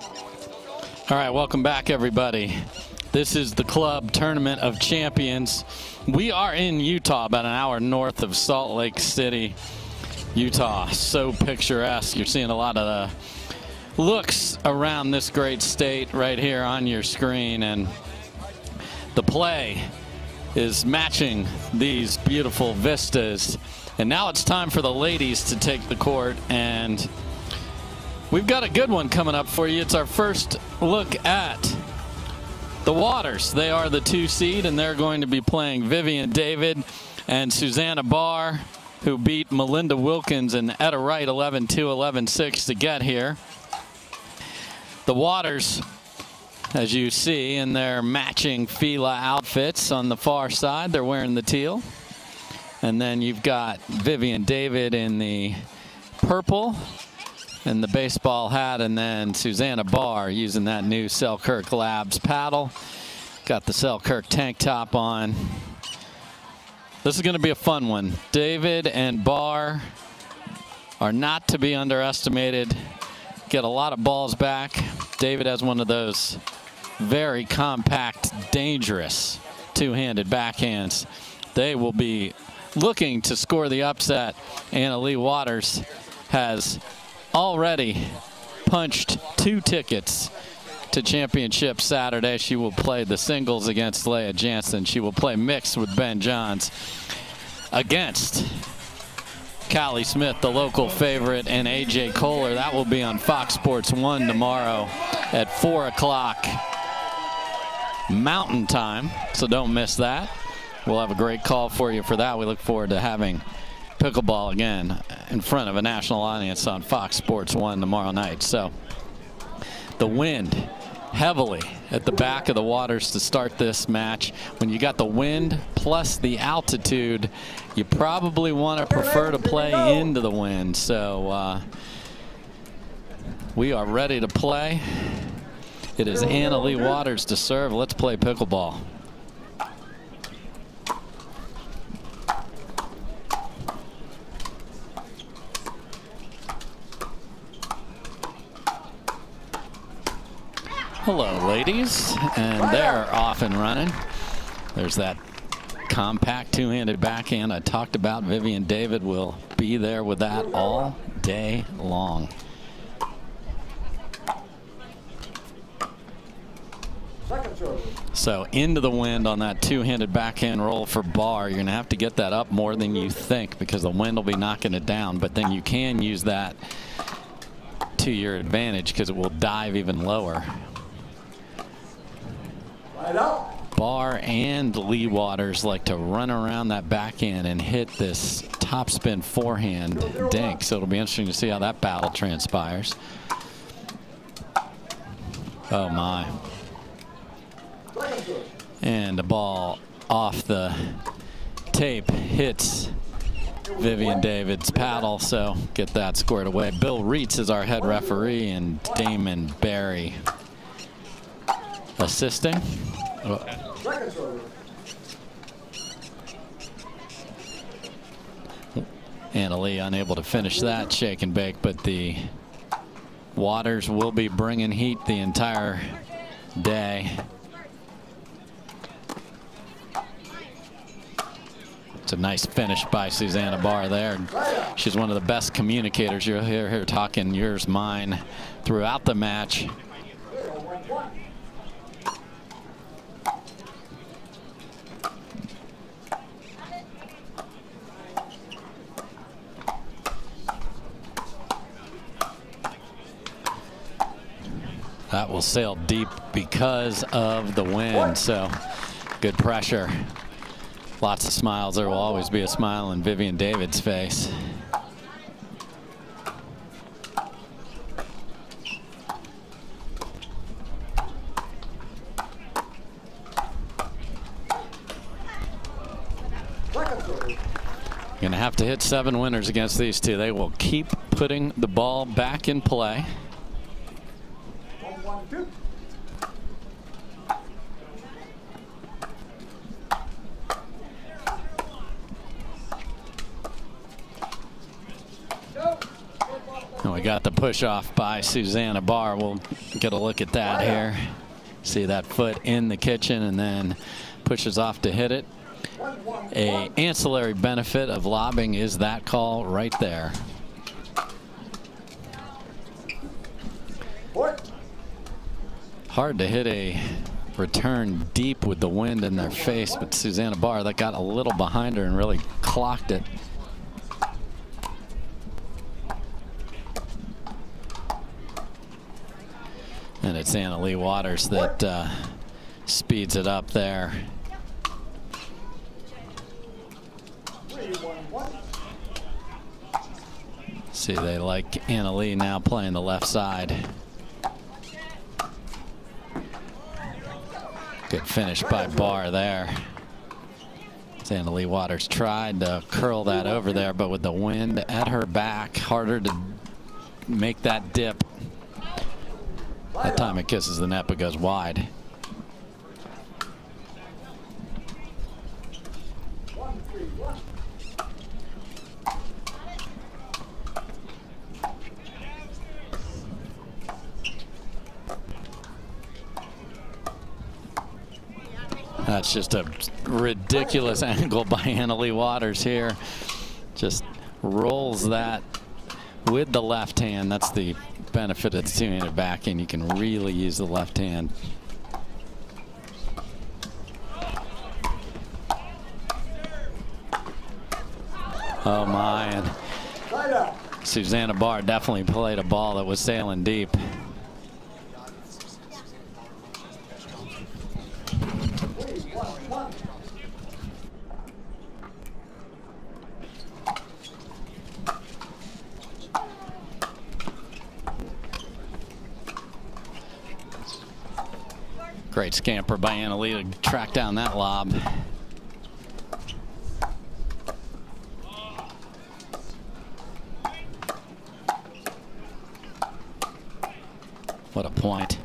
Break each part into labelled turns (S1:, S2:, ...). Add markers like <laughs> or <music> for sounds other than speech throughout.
S1: All right, welcome back, everybody. This is the Club Tournament of Champions. We are in Utah, about an hour north of Salt Lake City, Utah. So picturesque. You're seeing a lot of the looks around this great state right here on your screen, and the play is matching these beautiful vistas. And now it's time for the ladies to take the court and We've got a good one coming up for you. It's our first look at the Waters. They are the two seed, and they're going to be playing Vivienne David and Susannah Barr, who beat Melinda Wilkins and Etta Wright 11 2, 11 6 to get here. The Waters, as you see, in their matching Fila outfits on the far side, they're wearing the teal. And then you've got Vivienne David in the purple and the baseball hat, and then Susannah Barr using that new Selkirk Labs paddle. Got the Selkirk tank top on. This is going to be a fun one. David and Barr are not to be underestimated. Get a lot of balls back. David has one of those very compact, dangerous two-handed backhands. They will be looking to score the upset. Anna Leigh Waters has already punched two tickets to championship Saturday. She will play the singles against Lea Jansen. She will play mixed with Ben Johns against Callie Smith, the local favorite, and AJ Koller. That will be on Fox Sports 1 tomorrow at 4 o'clock Mountain Time, so don't miss that. We'll have a great call for you for that. We look forward to having pickleball again in front of a national audience on Fox Sports 1 tomorrow night. So the wind heavily at the back of the waters to start this match. When you got the wind plus the altitude, you probably want to prefer to play into the wind. So uh, we are ready to play. It is Anna Leigh Waters to serve. Let's play pickleball. Hello, ladies. And they're off and running. There's that compact two-handed backhand I talked about. Vivienne David will be there with that all day long. So into the wind on that two-handed backhand roll for Barr. You're going to have to get that up more than you think because the wind will be knocking it down. But then you can use that to your advantage because it will dive even lower. Barr and Leigh Waters like to run around that backhand and hit this topspin forehand dink. So it'll be interesting to see how that battle transpires. Oh my. And the ball off the tape hits Vivienne David's paddle, so get that squared away. Bill Reitz is our head referee and Damon Barry assisting. Anna Leigh unable to finish that shake and bake, but the Waters will be bringing heat the entire day. It's a nice finish by Susannah Barr there. She's one of the best communicators. You'll hear her talking yours, mine throughout the match. That will sail deep because of the wind. So good pressure. Lots of smiles. There will always be a smile on Vivienne David's face. Going to have to hit seven winners against these two. They will keep putting the ball back in play. And we got the push off by Susannah Barr. We'll get a look at that oh, here. See that foot in the kitchen and then pushes off to hit it. A ancillary benefit of lobbing is that call right there. Hard to hit a return deep with the wind in their face, but Susannah Barr that got a little behind her and really clocked it. And it's Anna Leigh Waters that uh, speeds it up there. See, they like Anna Leigh now playing the left side. Good finish by Barr there. Anna Leigh Waters tried to curl that over there, but with the wind at her back, harder to make that dip. That time it kisses the net but goes wide. That's just a ridiculous <laughs> angle by Anna Waters here. Just rolls that with the left hand. That's the benefit of the two-handed backhand. You can really use the left hand. Oh my, and Susannah Barr definitely played a ball that was sailing deep. Great scamper by Anna Leigh to track down that lob. What a point.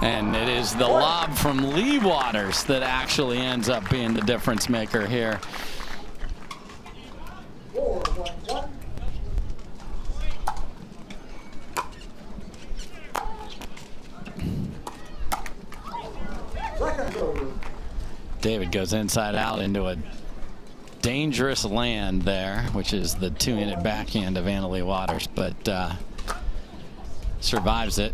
S1: And it is the lob from Leigh Waters that actually ends up being the difference maker here. David goes inside out into a dangerous land there, which is the two-handed backhand of Anna Waters, but uh, survives it.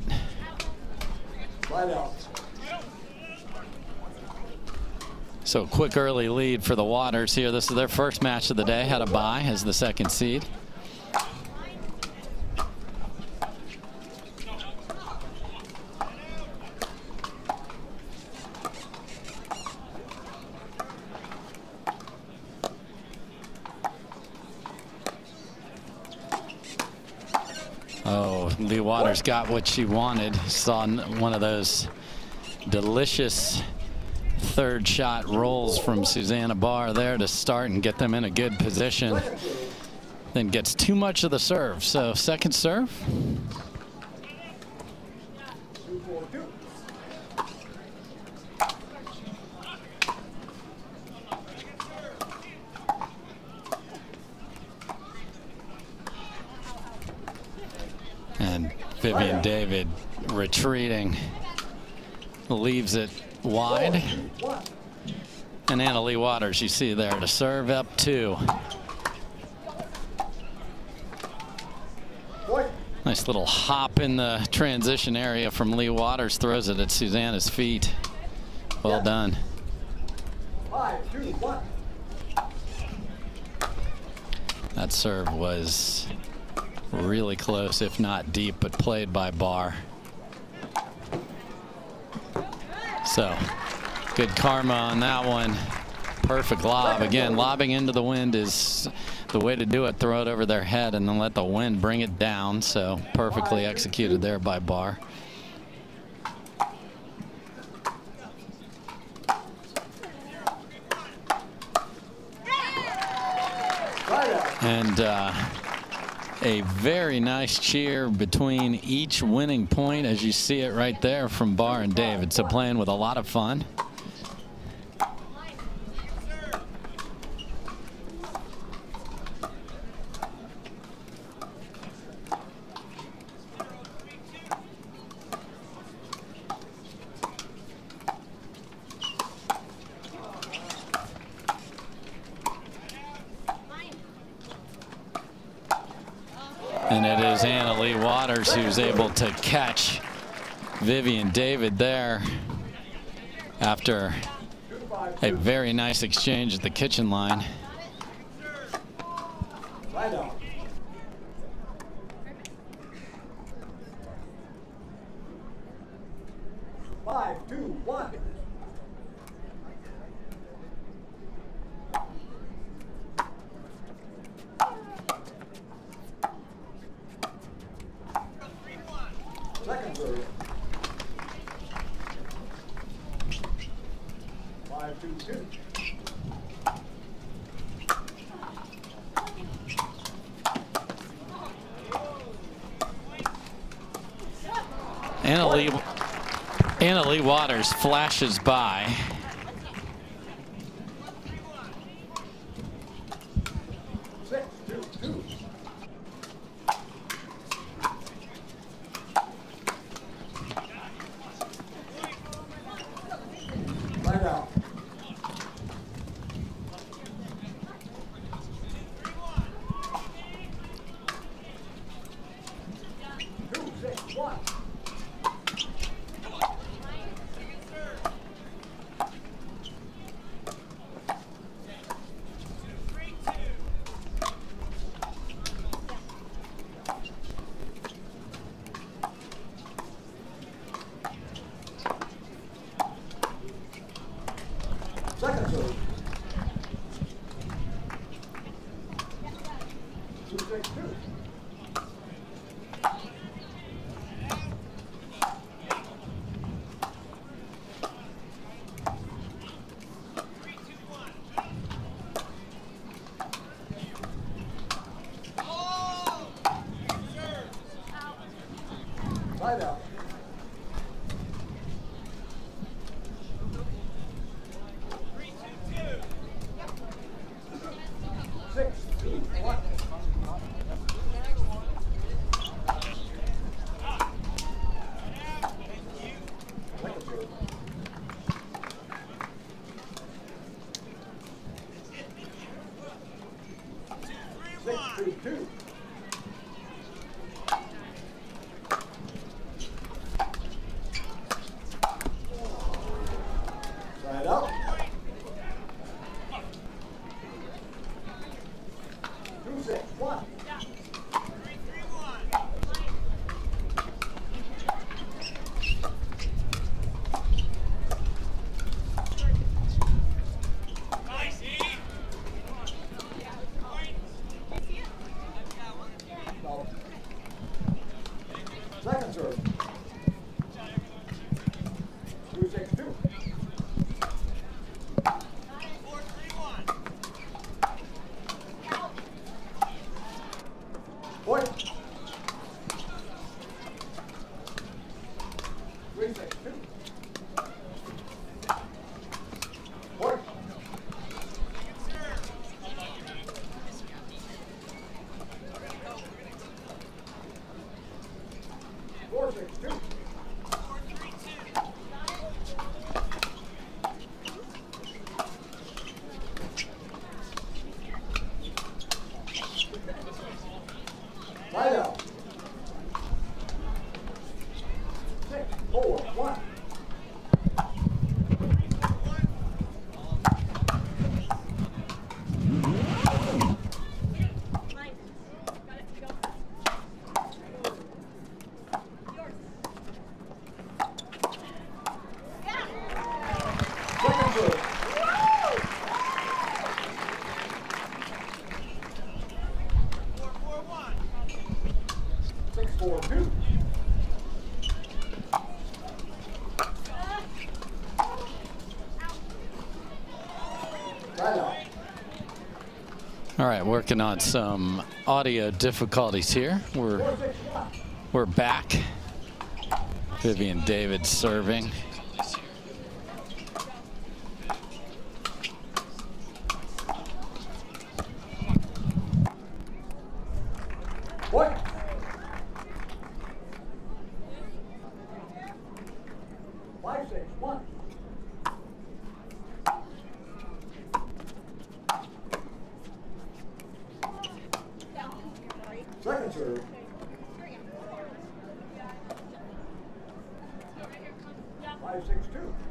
S1: So quick early lead for the Waters here. This is their first match of the day. Had a bye as the second seed. Oh, Leigh Waters got what she wanted. Saw one of those delicious third shot rolls from Susannah Barr there to start and get them in a good position. Then gets too much of the serve. So second serve. And Vivienne David retreating, leaves it wide. And Anna Leigh Waters, you see there, to serve up two. Nice little hop in the transition area from Leigh Waters, throws it at Susannah's feet. Well done. That serve was really close, if not deep, but played by Barr. So good karma on that one. Perfect lob. Again, lobbing into the wind is the way to do it. Throw it over their head and then let the wind bring it down. So perfectly executed there by Barr. And uh, a very nice cheer between each winning point as you see it right there from Barr and David. So playing with a lot of fun. And it is Anna Leigh Waters who's able to catch Vivienne David there after a very nice exchange at the kitchen line.
S2: Five, two, one.
S1: Anna Leigh, Anna Leigh Waters flashes by.
S2: Six, four, one. Second serve. Six, four, two. Right out.
S1: All right, working on some audio difficulties here. We're we're back. Vivienne David serving.
S2: Second serve. Five, six, two.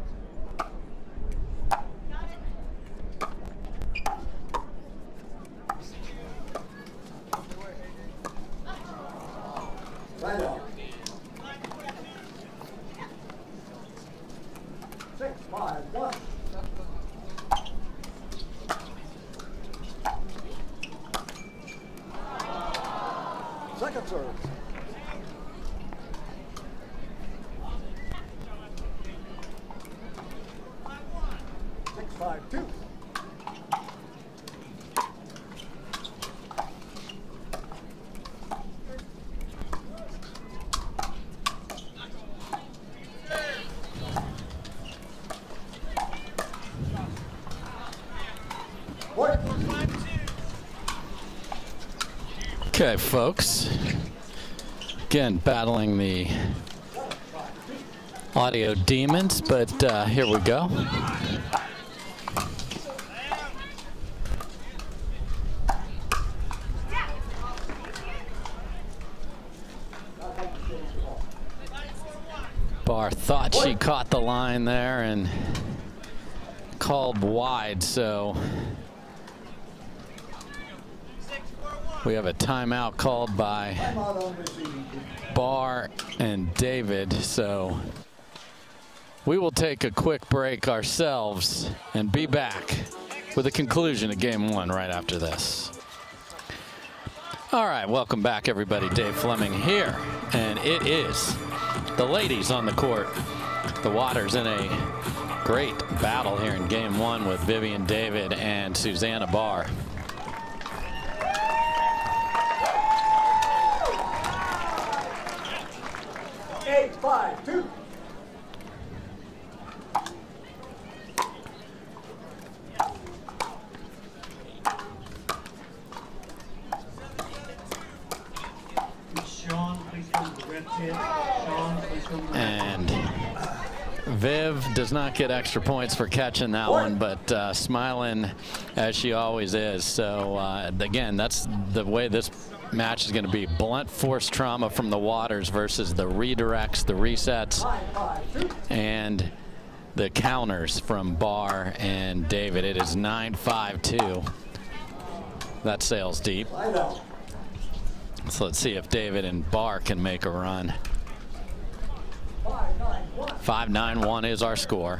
S1: Okay, folks. Again, battling the audio demons, but uh, here we go. Barr thought she caught the line there and called wide, so we have a timeout called by. Barr and David. So we will take a quick break ourselves and be back with the conclusion of game one right after this. All right, welcome back, everybody. Dave Fleming here, and it is the ladies on the court. The Waters in a great battle here in game one with Vivienne David and Susannah Barr.
S3: To the red
S1: And Viv does not get extra points for catching that one, but uh, smiling as she always is. So uh, again, that's the way this match is going to be. Blunt force trauma from the Waters versus the redirects, the resets, and the counters from Barr and David. It is 9-5-2. That sails deep. So let's see if David and Barr can make a run.
S2: Five, nine, one.
S1: 5-9-1 is our score.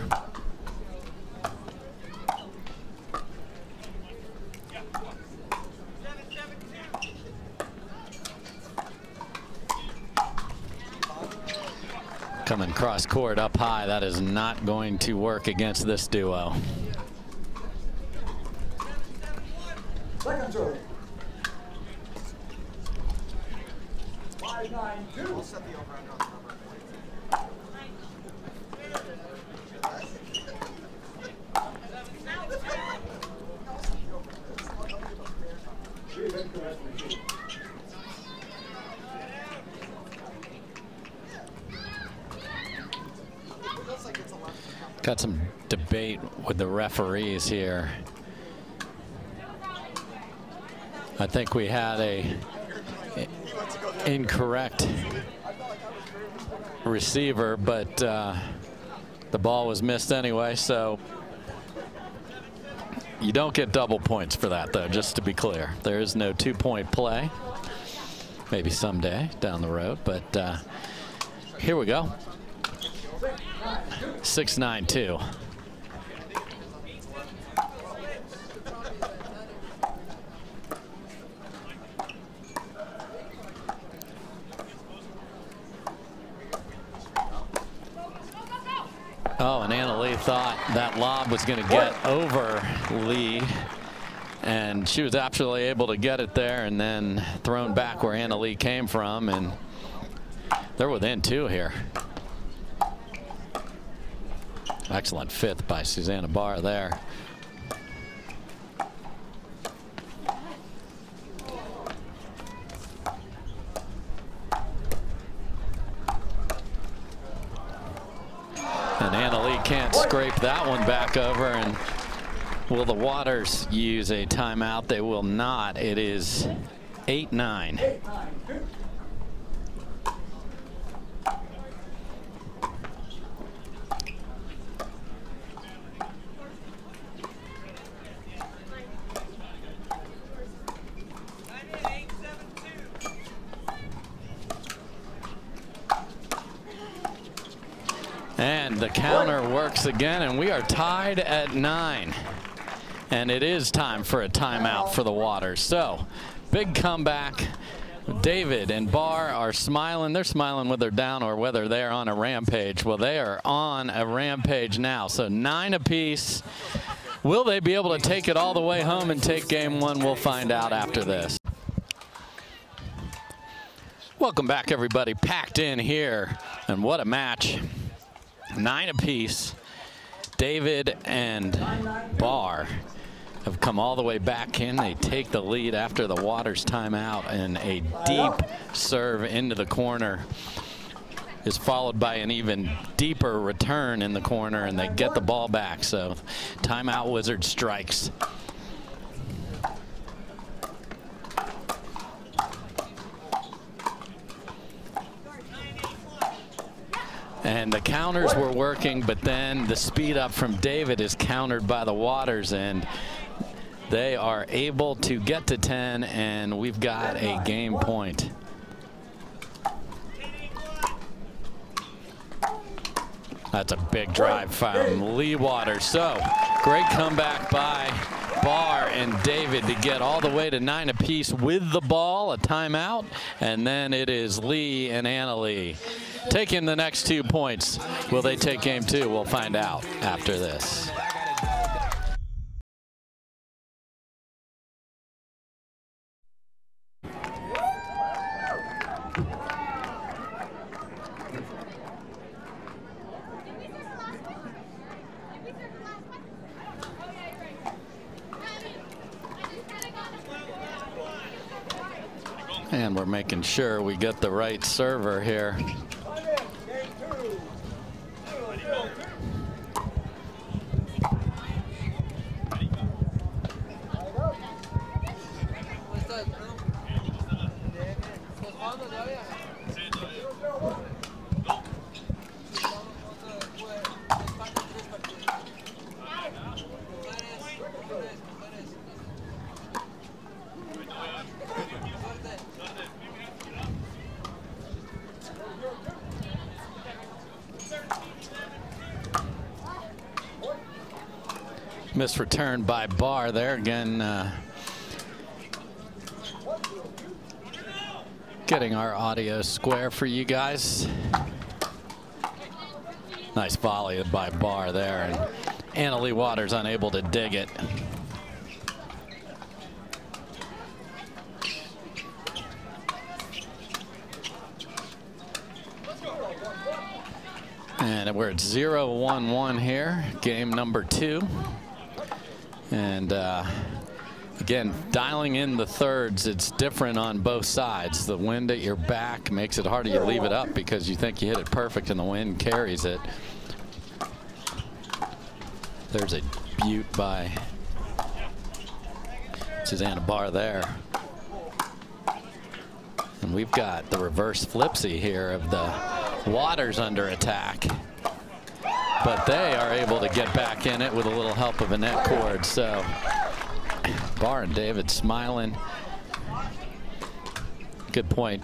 S1: Coming cross court up high, that is not going to work against this duo.
S2: Second serve. Five, nine, two. Three, incorrect
S1: Got some debate with the referees here. I think we had a incorrect receiver, but uh, the ball was missed anyway, so you don't get double points for that, though, just to be clear. There is no two-point play. Maybe someday down the road, but uh, here we go. 6-9-2. Oh, and Anna Leigh thought that lob was going to get over Leigh. And she was absolutely able to get it there and then thrown back where Anna Leigh came from. And they're within two here. Excellent fifth by Susannah Barr there. And Anna Leigh can't scrape that one back over. And will the Waters use a timeout? They will not. It is 8-9.
S2: Eight, nine, two.
S1: And the again, and we are tied at nine. And it is time for a timeout for the Waters. So, big comeback. David and Barr are smiling. They're smiling whether down or whether they're on a rampage. Well, they are on a rampage now. So nine apiece. Will they be able to take it all the way home and take game one? We'll find out after this. Welcome back, everybody. Packed in here. And what a match. Nine apiece. David and Barr have come all the way back in. They take the lead after the Waters timeout and a deep serve into the corner is followed by an even deeper return in the corner and they get the ball back. So timeout Wizard strikes. And the counters were working, but then the speed up from David is countered by the Waters, and they are able to get to 10, and we've got a game point. That's a big drive from Leigh Waters. So great comeback by Barr and David to get all the way to nine apiece with the ball, a timeout, and then it is Leigh and Anna Leigh taking the next two points. Will they take game two? We'll find out after this. And we're making sure we get the right server here. Missed return by Barr there again. Uh, getting our audio square for you guys. Nice volley by Barr there, and Anna Leigh Waters unable to dig it. And we're at 0-1-1 here, game number two. And uh, again, dialing in the thirds, it's different on both sides. The wind at your back makes it harder. You leave it up because you think you hit it perfect and the wind carries it. There's a butte by Susannah Barr there. And we've got the reverse flipsy here of the Waters under attack but they are able to get back in it with a little help of a net cord. So Barr and David smiling. Good point.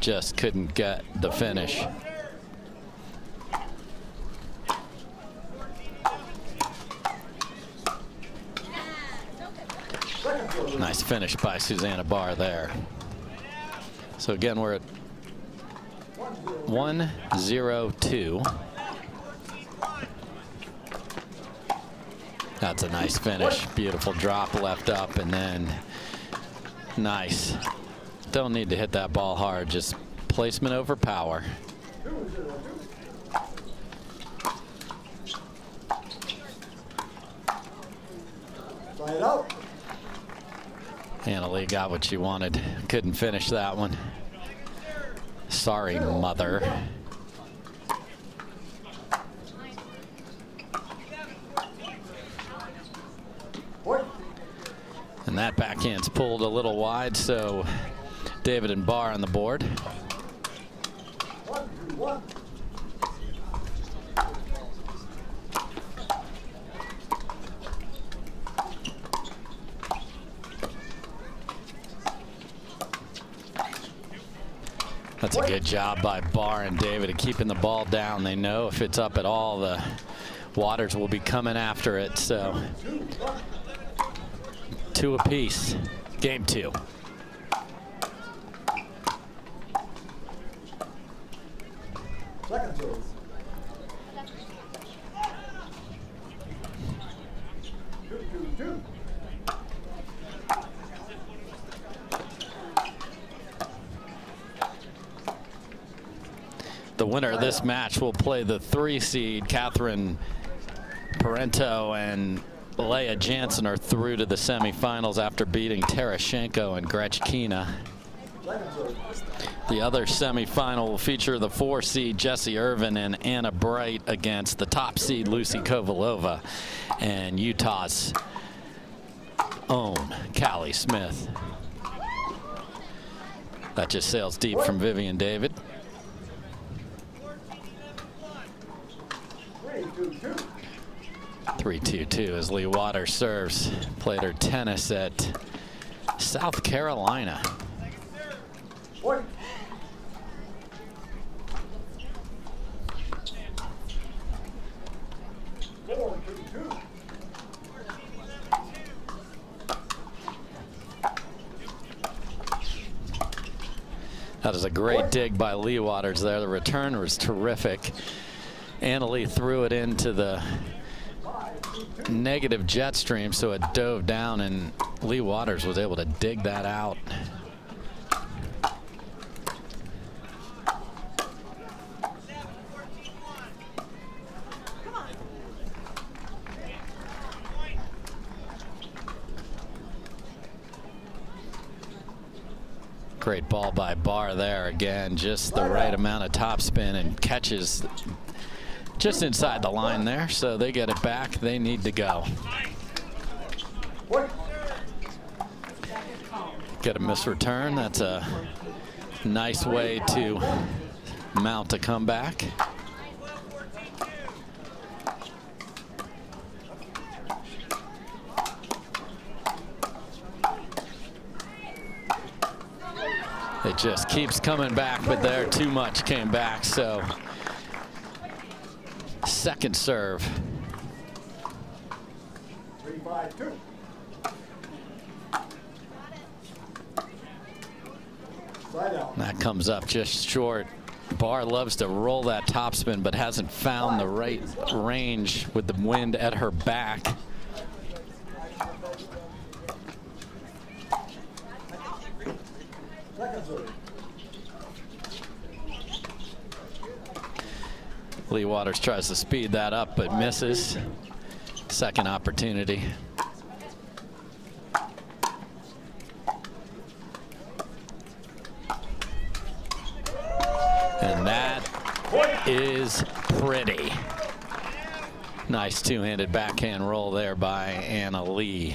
S1: Just couldn't get the finish. Nice finish by Susannah Barr there. So again, we're at 102. That's a nice finish. Beautiful drop left up and then nice. Don't need to hit that ball hard. Just placement over power.
S2: Try it
S1: got what she wanted. Couldn't finish that one. Sorry, mother. Backhand's pulled a little wide, so David and Barr on the board. That's a good job by Barr and David at keeping the ball down. They know if it's up at all, the Waters will be coming after it. So two apiece. Game two. The winner of this match will play the three seed. Catherine Parento and Lea Jansen are through to the semifinals after beating Tereschenko and Grechkina. The other semifinal will feature the four seed Jessie Irvine and Anna Bright against the top seed Lucy Kovalova and Utah's own Callie Smith. That just sails deep from Vivienne David.
S2: Three, two, two.
S1: 3-2-2 as Leigh Waters serves. Played her tennis at South Carolina. That is a great dig by Leigh Waters there. The return was terrific. Anna Leigh threw it into the negative jet stream, so it dove down, and Leigh Waters was able to dig that out. Great ball by Barr there again, just the right amount of topspin and catches just inside the line there. So they get it back. They need to go. Get a miss return. That's a nice way to mount a comeback. It just keeps coming back, but there too much came back. So second serve.
S2: Three, five, two.
S1: That comes up just short. Barr loves to roll that topspin, but hasn't found the right range with the wind at her back. Leigh Waters tries to speed that up, but misses. Second opportunity. And that is pretty. Nice two-handed backhand roll there by Anna
S2: Leigh.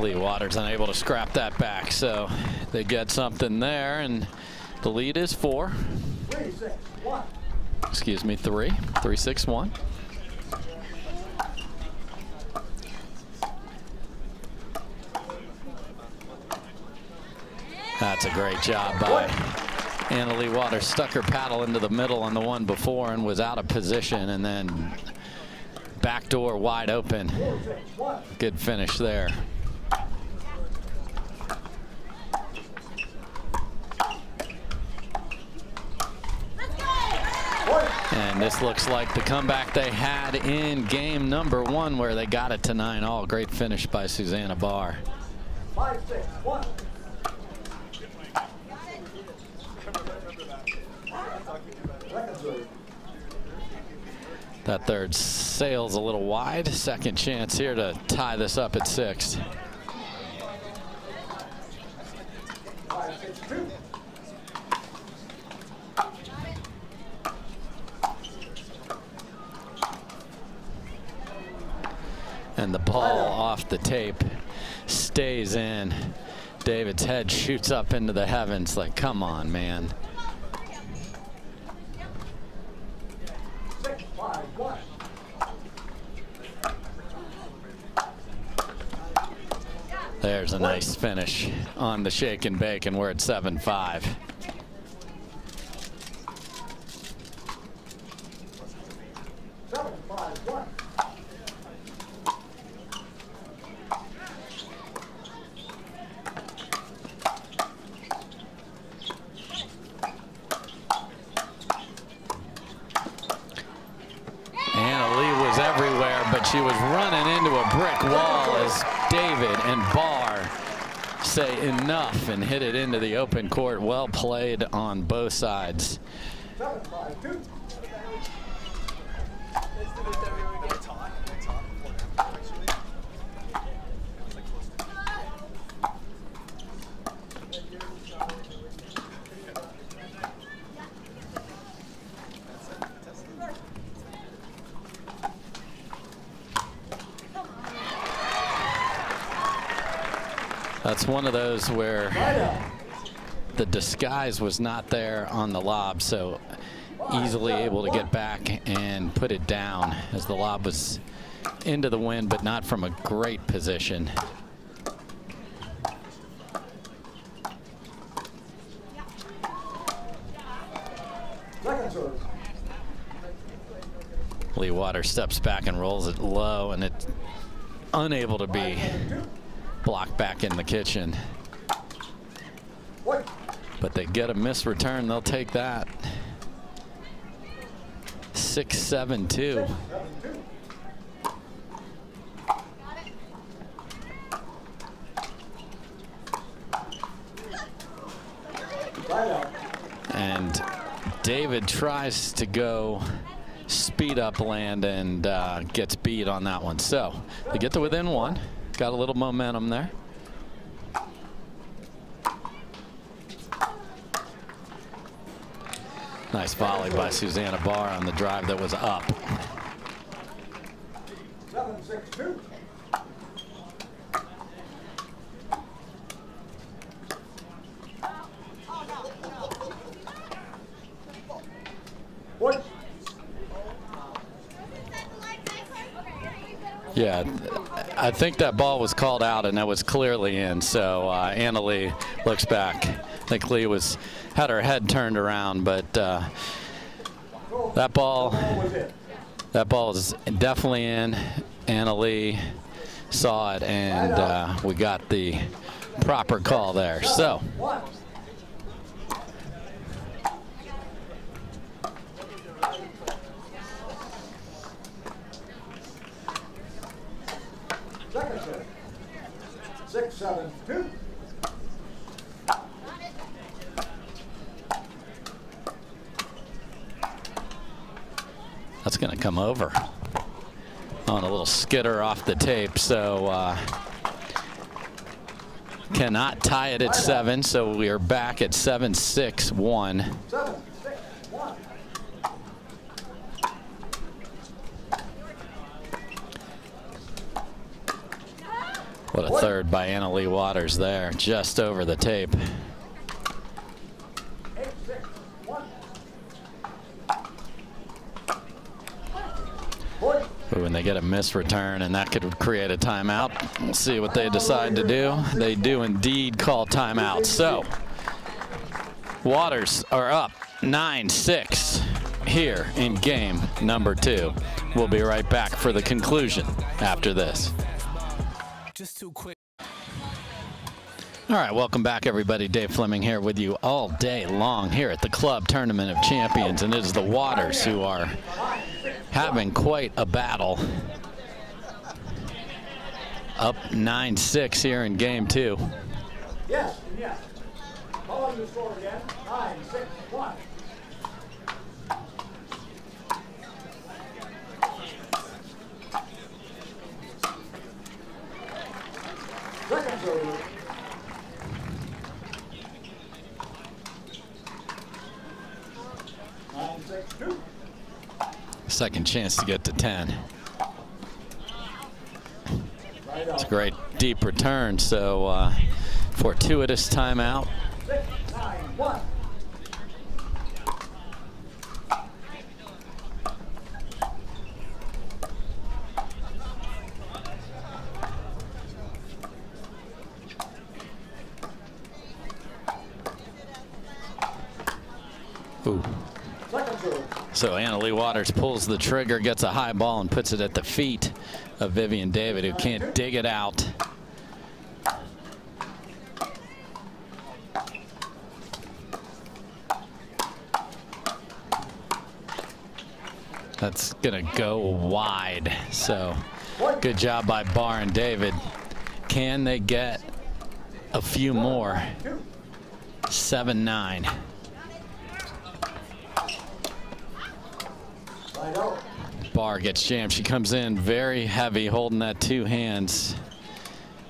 S1: Leigh Waters unable to scrap that back, so they get something there, and the lead is four.
S2: Three, six, one.
S1: Excuse me, three. Three, six, one. That's a great job by Anna Leigh Waters. Stuck her paddle into the middle on the one before and was out of position, and then back door wide open. Good finish there.
S2: Point.
S1: This looks like the comeback they had in game number one where they got it to nine all. Great finish by Susannah Barr.
S2: Five, six, one.
S1: That third sails a little wide. Second chance here to tie this up at six. And the ball off the tape stays in. David's head shoots up into the heavens like, come on, man. There's a nice finish on the shake and bake, and we're at 7-5. Played on both sides. That's one of those where. The disguise was not there on the lob, so easily able to get back and put it down as the lob was into the wind, but not from a great position. Leigh Water steps back and rolls it low, and it's unable to be blocked back in the kitchen. But they get a miss return, they'll take that. Six, seven, two.
S2: Seven, two.
S1: And David tries to go speed up land and uh, gets beat on that one. So they get to within one. Got a little momentum there. Nice volley by Susannah Barr on the drive that was up.
S2: Seven, six, two.
S1: Yeah, I think that ball was called out and that was clearly in. So uh, Anna Leigh looks back. Leigh was had her head turned around, but uh, that ball that ball is definitely in. Anna Leigh saw it and uh, we got the proper call there. So
S2: One. Second serve. Six, seven, two.
S1: that's going to come over on a little skitter off the tape. So uh, cannot tie it at seven. So we are back at seven six one.
S2: Seven, six, one.
S1: What a third by Anna Leigh Waters there, just over the tape.
S2: Eight, six, one. Point.
S1: Ooh, and they get a miss return, and that could create a timeout. We'll see what they decide to do. They do indeed call timeout. So, Waters are up 9-6 here in game number two. We'll be right back for the conclusion after this.
S4: Just too quick.
S1: All right, welcome back, everybody. Dave Fleming here with you all day long here at the Club Tournament of Champions, and it is the Waters who are having quite a battle. Up 9-6 here in game two.
S2: Yes, yes. The score again, 9-6. Second
S1: chance to get to 10. It's a great deep return, so uh, fortuitous timeout.
S2: Six, nine, one.
S1: Ooh.
S2: Second serve.
S1: So Anna Leigh Waters pulls the trigger, gets a high ball, and puts it at the feet of Vivienne David, who can't dig it out. That's going to go wide. So good job by Barr and David. Can they get a few more? 7-9. Barr gets jammed. She comes in very heavy, holding that two hands.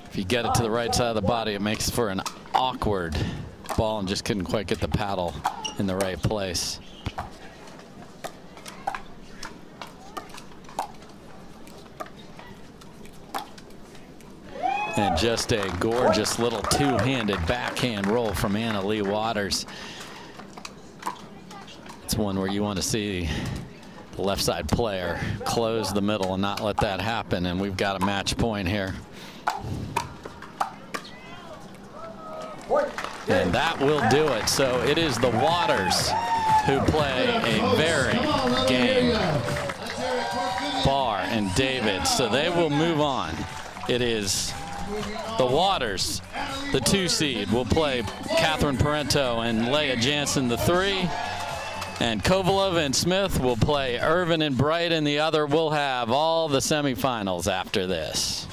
S1: If you get it to the right side of the body, it makes for an awkward ball and just couldn't quite get the paddle in the right place. And just a gorgeous little two-handed backhand roll from Anna Leigh Waters. It's one where you want to see the left side player close the middle and not let that happen. And we've got a match point here. And that will do it. So it is the Waters who play a very game. Barr and David. So they will move on. It is the Waters, the two seed, will play Catherine Parenteau and Lea Jansen, the three. And Kovalov and Smith will play Irvine and Bright, Brighton. The other will have all the semifinals after this.